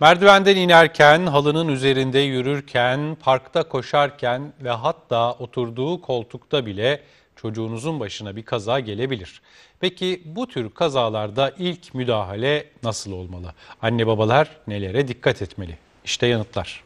Merdivenden inerken, halının üzerinde yürürken, parkta koşarken ve hatta oturduğu koltukta bile çocuğunuzun başına bir kaza gelebilir. Peki bu tür kazalarda ilk müdahale nasıl olmalı? Anne babalar nelere dikkat etmeli? İşte yanıtlar.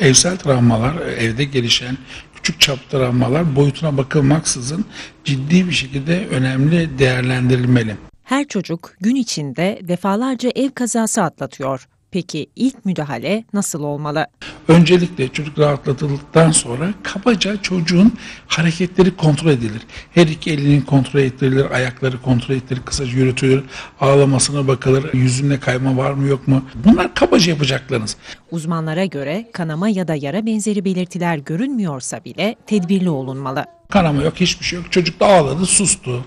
Evsel travmalar, evde gelişen küçük çaplı travmalar boyutuna bakılmaksızın ciddi bir şekilde önemli değerlendirilmeli. Her çocuk gün içinde defalarca ev kazası atlatıyor. Peki ilk müdahale nasıl olmalı? Öncelikle çocuk rahatlatıldıktan sonra kabaca çocuğun hareketleri kontrol edilir. Her iki elinin kontrol ettirilir, ayakları kontrol ettirilir, kısaca yürütülür, ağlamasına bakılır, yüzünde kayma var mı yok mu? Bunlar kabaca yapacaklarınız. Uzmanlara göre kanama ya da yara benzeri belirtiler görünmüyorsa bile tedbirli olunmalı. Kanama yok, hiçbir şey yok. Çocuk da ağladı, sustu.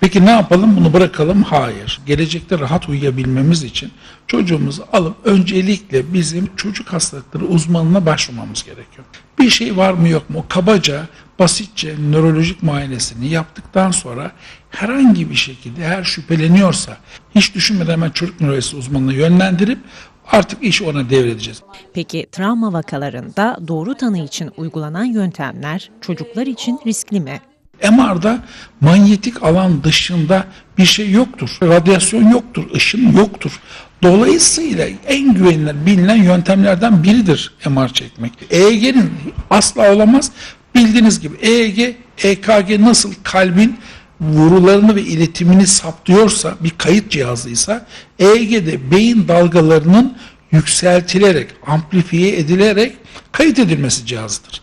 Peki ne yapalım? Bunu bırakalım? Hayır. Gelecekte rahat uyuyabilmemiz için çocuğumuzu alıp öncelikle bizim çocuk hastalıkları uzmanına başvurmamız gerekiyor. Bir şey var mı yok mu? Kabaca, basitçe nörolojik muayenesini yaptıktan sonra herhangi bir şekilde eğer şüpheleniyorsa hiç düşünmeden hemen çocuk nörolojisi uzmanına yönlendirip artık iş ona devredeceğiz. Peki travma vakalarında doğru tanı için uygulanan yöntemler çocuklar için riskli mi? MR'da manyetik alan dışında bir şey yoktur. Radyasyon yoktur, ışın yoktur. Dolayısıyla en güvenilir bilinen yöntemlerden biridir MR çekmek. EEG'nin asla olamaz. Bildiğiniz gibi EEG, EKG nasıl kalbin vurularını ve iletimini saptıyorsa bir kayıt cihazıysa EEG'de beyin dalgalarının yükseltilerek, amplifiye edilerek kayıt edilmesi cihazıdır.